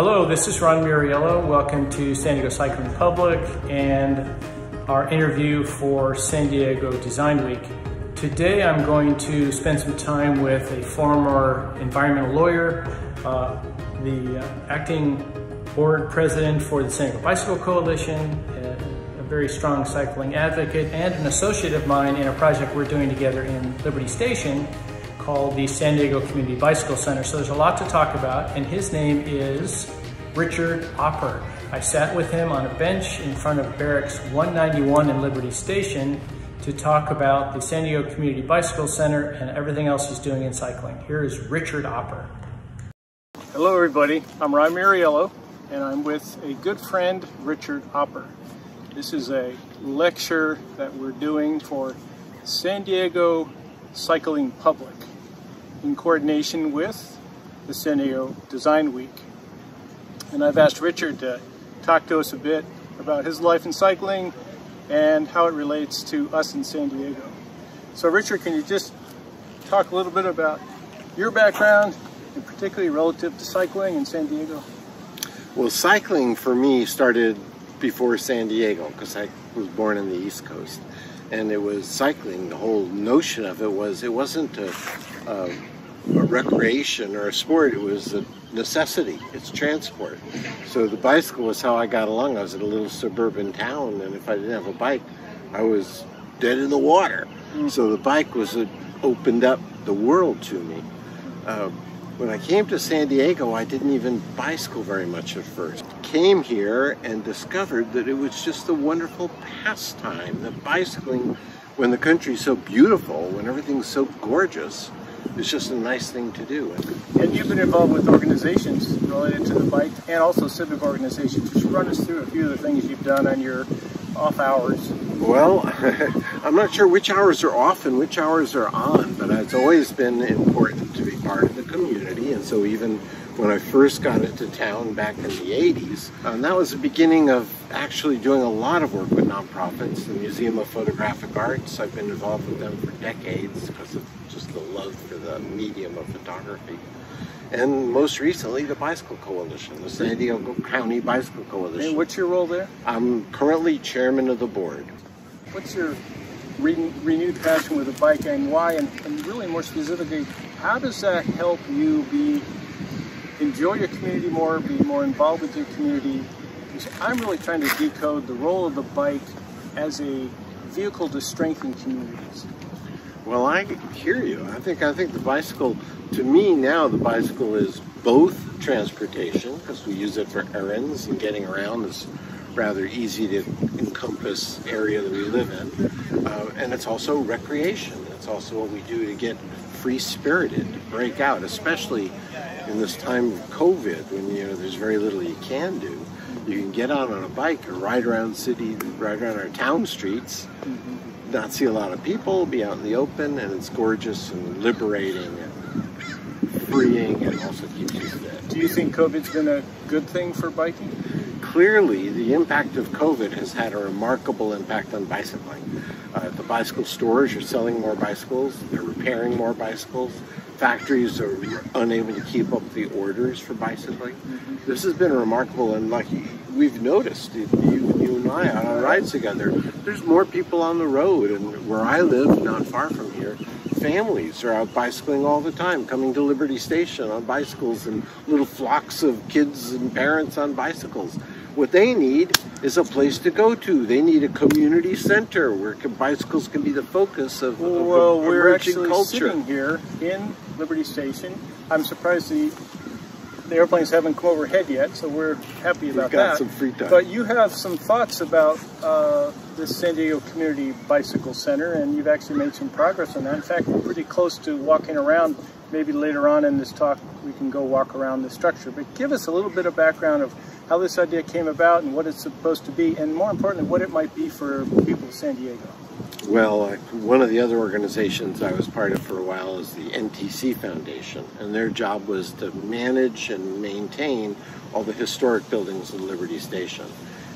Hello, this is Ron Miriello. Welcome to San Diego Cycling Public and our interview for San Diego Design Week. Today I'm going to spend some time with a former environmental lawyer, uh, the uh, acting board president for the San Diego Bicycle Coalition, a, a very strong cycling advocate, and an associate of mine in a project we're doing together in Liberty Station called the San Diego Community Bicycle Center. So there's a lot to talk about, and his name is Richard Opper. I sat with him on a bench in front of Barracks 191 in Liberty Station to talk about the San Diego Community Bicycle Center and everything else he's doing in cycling. Here is Richard Opper. Hello everybody, I'm Ron Miriello and I'm with a good friend, Richard Opper. This is a lecture that we're doing for San Diego Cycling Public in coordination with the San Diego Design Week. And I've asked Richard to talk to us a bit about his life in cycling and how it relates to us in San Diego. So Richard, can you just talk a little bit about your background and particularly relative to cycling in San Diego? Well, cycling for me started before San Diego because I was born in the East Coast. And it was cycling, the whole notion of it was it wasn't a, a, a recreation or a sport, it was a necessity. It's transport. So the bicycle was how I got along. I was in a little suburban town, and if I didn't have a bike, I was dead in the water. Mm. So the bike was it opened up the world to me. Uh, when I came to San Diego, I didn't even bicycle very much at first. Came here and discovered that it was just a wonderful pastime. That bicycling, when the country's so beautiful, when everything's so gorgeous, it's just a nice thing to do. And you've been involved with organizations related to the bike and also civic organizations. Just run us through a few of the things you've done on your off hours. Well, I'm not sure which hours are off and which hours are on, but it's always been important to be part of the community. And so even when I first got into town back in the 80s, and um, that was the beginning of actually doing a lot of work with nonprofits, the Museum of Photographic Arts. I've been involved with them for decades because of just the love for the medium of photography. And most recently, the Bicycle Coalition, the San Diego County Bicycle Coalition. And what's your role there? I'm currently chairman of the board. What's your re renewed passion with the bike and why? And, and really more specifically, how does that help you be enjoy your community more, be more involved with your community? Because I'm really trying to decode the role of the bike as a vehicle to strengthen communities. Well, I hear you. I think I think the bicycle, to me now, the bicycle is both transportation because we use it for errands and getting around is rather easy to encompass area that we live in, uh, and it's also recreation. It's also what we do to get free spirited, to break out, especially in this time of COVID when you know there's very little you can do. You can get out on a bike or ride around city, ride around our town streets. Mm-hmm not see a lot of people, be out in the open, and it's gorgeous and liberating and freeing and also keeps you fit. Do you think COVID's been a good thing for biking? Clearly, the impact of COVID has had a remarkable impact on bicycling. Uh, the bicycle stores are selling more bicycles, they're repairing more bicycles. Factories are unable to keep up the orders for bicycling. This has been remarkable, and like we've noticed, you, you and I on our rides together, there's more people on the road. And where I live, not far from here, families are out bicycling all the time, coming to Liberty Station on bicycles and little flocks of kids and parents on bicycles. What they need is a place to go to. They need a community center where bicycles can be the focus of, well, of we're actually culture. sitting here in Liberty Station. I'm surprised the the airplanes haven't come overhead yet, so we're happy about We've got that. Some free time. But you have some thoughts about uh, the San Diego Community Bicycle Center, and you've actually made some progress on that. In fact, we're pretty close to walking around. Maybe later on in this talk, we can go walk around the structure. But give us a little bit of background of how this idea came about and what it's supposed to be, and more importantly, what it might be for people of San Diego. Well, one of the other organizations I was part of for a while is the NTC Foundation, and their job was to manage and maintain all the historic buildings in Liberty Station.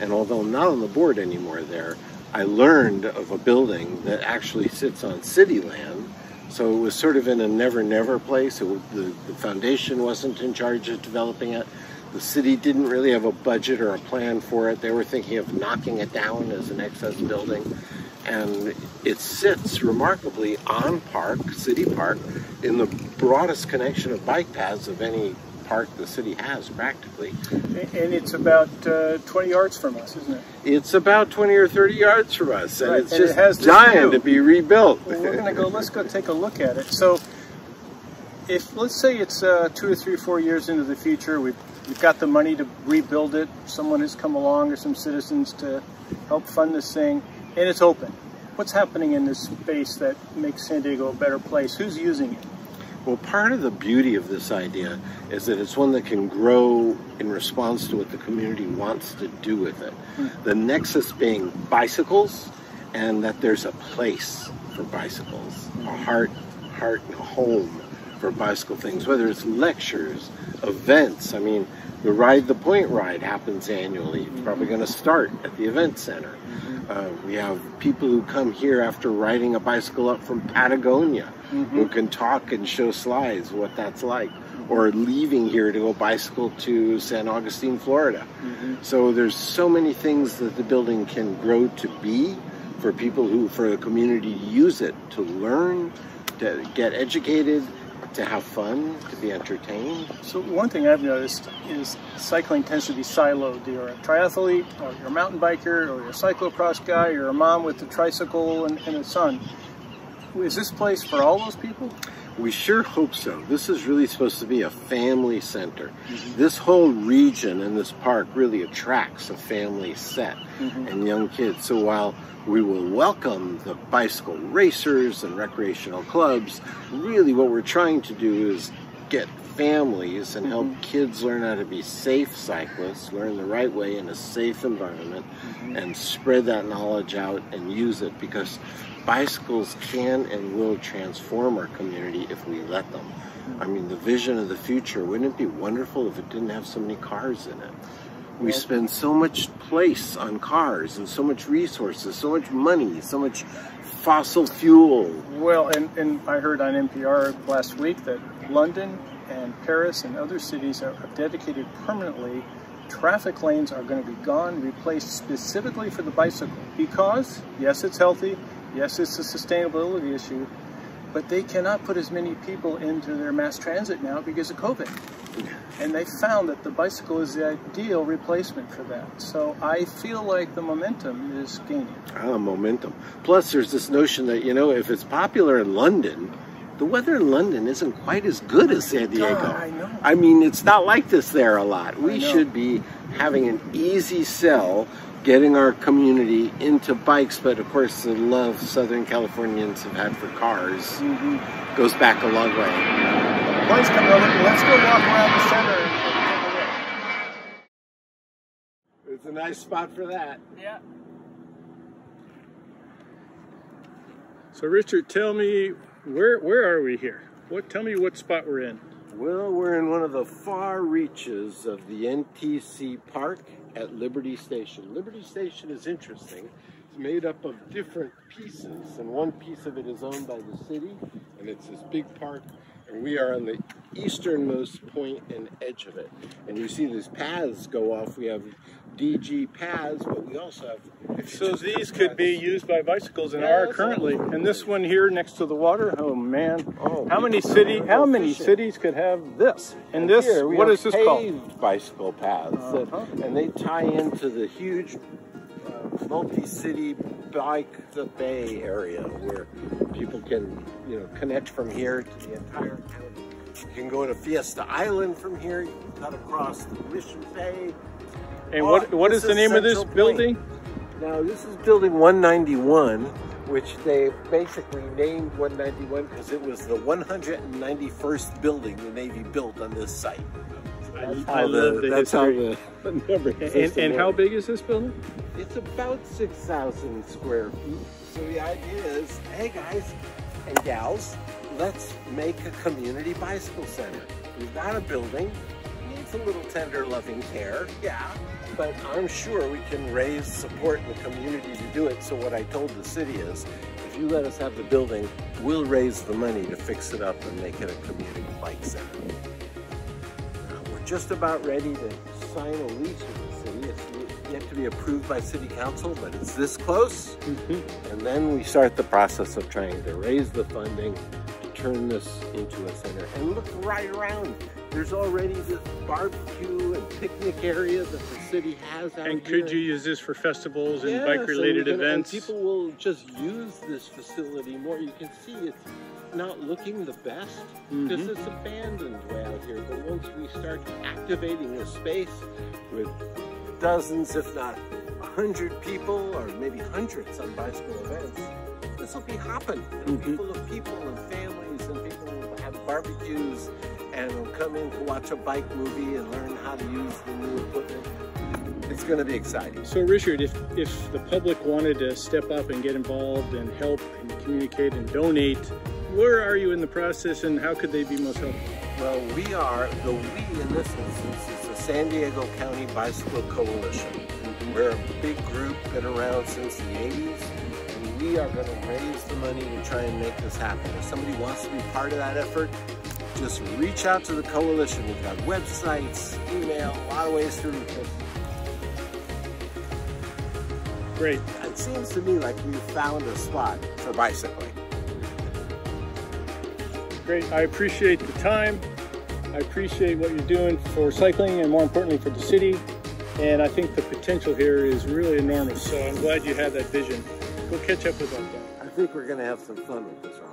And although not on the board anymore there, I learned of a building that actually sits on city land. So it was sort of in a never-never place. It, the, the foundation wasn't in charge of developing it. The city didn't really have a budget or a plan for it. They were thinking of knocking it down as an excess building. And it sits remarkably on Park, City Park, in the broadest connection of bike paths of any park the city has practically. And it's about uh, 20 yards from us, isn't it? It's about 20 or 30 yards from us, and right. it's and just it has dying to be rebuilt. Well, we're going to go, let's go take a look at it. So, if let's say it's uh, two or three or four years into the future, we've, we've got the money to rebuild it, someone has come along or some citizens to help fund this thing, and it's open. What's happening in this space that makes San Diego a better place? Who's using it? Well, part of the beauty of this idea is that it's one that can grow in response to what the community wants to do with it. Mm. The nexus being bicycles, and that there's a place for bicycles, mm. a heart, heart, and a home for bicycle things, whether it's lectures, events. I mean, the Ride the Point ride happens annually. It's probably going to start at the event center. Uh, we have people who come here after riding a bicycle up from Patagonia mm-hmm. who can talk and show slides what that's like, or leaving here to go bicycle to San Augustine, Florida. Mm-hmm. So there's so many things that the building can grow to be for people who, for the community to use it, to learn, to get educated, to have fun, to be entertained. So one thing I've noticed is cycling tends to be siloed. You're a triathlete, or you're a mountain biker, or you're a cyclocross guy, you're a mom with a tricycle and, and a son. Is this place for all those people? We sure hope so. This is really supposed to be a family center. Mm -hmm. This whole region and this park really attracts a family set mm -hmm. and young kids. So while we will welcome the bicycle racers and recreational clubs. Really, what we're trying to do is get families and help mm-hmm. kids learn how to be safe cyclists, learn the right way in a safe environment, mm-hmm. and spread that knowledge out and use it because bicycles can and will transform our community if we let them. I mean, the vision of the future, wouldn't it be wonderful if it didn't have so many cars in it? We spend so much place on cars and so much resources, so much money, so much fossil fuel. Well, and, and I heard on NPR last week that London and Paris and other cities have dedicated permanently traffic lanes are going to be gone, replaced specifically for the bicycle. Because, yes, it's healthy, yes, it's a sustainability issue, but they cannot put as many people into their mass transit now because of COVID. And they found that the bicycle is the ideal replacement for that. So I feel like the momentum is gaining. Ah, momentum. Plus, there's this notion that, you know, if it's popular in London, the weather in London isn't quite as good as San Diego. God, I know. I mean, it's not like this there a lot. We should be having an easy sell getting our community into bikes, but of course the love Southern Californians have had for cars mm -hmm. goes back a long way. Let's go walk around the center and take a look. It's a nice spot for that. Yeah. So Richard, tell me where where are we here? What tell me what spot we're in. Well, we're in one of the far reaches of the NTC Park at Liberty Station. Liberty Station is interesting. It's made up of different pieces, and one piece of it is owned by the city, and it's this big park, and we are on the easternmost point and edge of it. And you see these paths go off. We have DG paths, but we also have. So these could be used by bicycles and yeah, are currently. And this one here next to the water. Oh man! Oh, how many city? How many cities could have this? And, and this, here, what is this called? Bicycle paths, uh -huh. and they tie into the huge uh, multi-city bike the bay area where people can, you know, connect from here to the entire county. You can go to Fiesta Island from here. You can cut across the Mission Bay and what what is the name of this building? Now this is building 191, which they basically named 191 because it was the 191st building the Navy built on this site. That's I, love the, the that's history. how the number And, and how big is this building? It's about 6,000 square feet. So the idea is, hey guys and gals, let's make a community bicycle center. We've got a building, needs a little tender loving care, yeah, but I'm sure we can raise support in the community to do it. So what I told the city is, if you let us have the building, we'll raise the money to fix it up and make it a community bike center. We're just about ready to sign a lease with the city. It's yet to be approved by city council, but it's this close. Mm -hmm. And then we start the process of trying to raise the funding to turn this into a center. And look right around. There's already this barbecue and picnic area that the city has out And could here. you use this for festivals and bike-related so events? people will just use this facility more. You can see it's not looking the best because mm -hmm. it's abandoned way out here. But once we start activating the space with dozens, if not a hundred people, or maybe hundreds on bicycle events, this will be hopping. It'll mm -hmm. full of people and families, and people will have barbecues, and will come in to watch a bike movie and learn how to use the new equipment it's going to be exciting. So Richard, if, if the public wanted to step up and get involved and help and communicate and donate, where are you in the process and how could they be most helpful? Well, we are, the we in this instance is the San Diego County Bicycle Coalition. We're a big group, been around since the 80s, and we are going to raise the money to try and make this happen. If somebody wants to be part of that effort, just reach out to the coalition. We've got websites, email, a lot of ways to through. Great. It seems to me like we've found a spot for bicycling. Great. I appreciate the time. I appreciate what you're doing for cycling and more importantly for the city. And I think the potential here is really enormous. So I'm glad you had that vision. We'll catch up with that. I think we're going to have some fun with this, Ron.